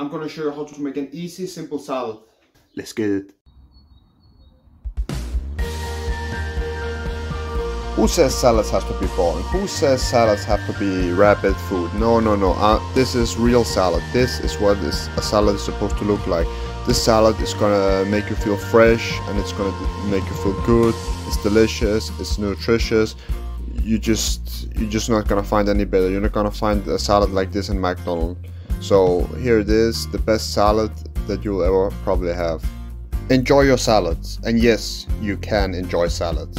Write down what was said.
I'm gonna show you how to make an easy, simple salad. Let's get it. Who says salads have to be boring? Who says salads have to be rapid food? No, no, no. Uh, this is real salad. This is what a salad is supposed to look like. This salad is gonna make you feel fresh and it's gonna make you feel good. It's delicious. It's nutritious. You just you're just not gonna find any better. You're not gonna find a salad like this in McDonald's. So here it is, the best salad that you'll ever probably have. Enjoy your salads, and yes, you can enjoy salads.